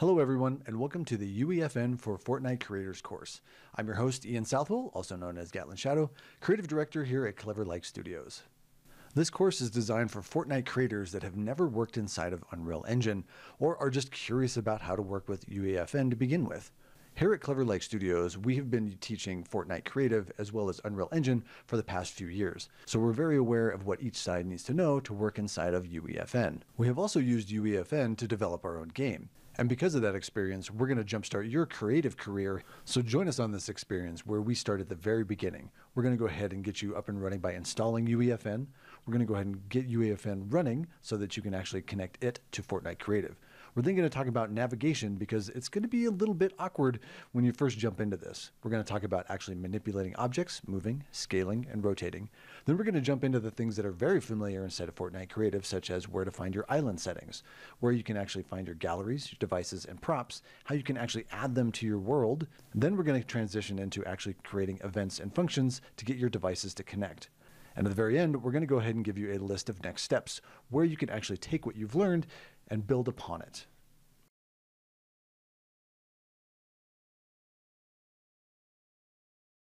Hello, everyone, and welcome to the UEFN for Fortnite Creators course. I'm your host, Ian Southwell, also known as Gatlin Shadow, Creative Director here at Cleverlike Studios. This course is designed for Fortnite creators that have never worked inside of Unreal Engine or are just curious about how to work with UEFN to begin with. Here at Cleverlike Studios, we have been teaching Fortnite Creative as well as Unreal Engine for the past few years, so we're very aware of what each side needs to know to work inside of UEFN. We have also used UEFN to develop our own game. And because of that experience, we're going to jumpstart your creative career. So join us on this experience where we start at the very beginning. We're going to go ahead and get you up and running by installing UEFN. We're going to go ahead and get UEFN running so that you can actually connect it to Fortnite Creative. We're then going to talk about navigation because it's going to be a little bit awkward when you first jump into this. We're going to talk about actually manipulating objects, moving, scaling, and rotating. Then we're going to jump into the things that are very familiar inside of Fortnite Creative, such as where to find your island settings, where you can actually find your galleries, your devices, and props, how you can actually add them to your world. Then we're going to transition into actually creating events and functions to get your devices to connect. And at the very end, we're going to go ahead and give you a list of next steps where you can actually take what you've learned and build upon it.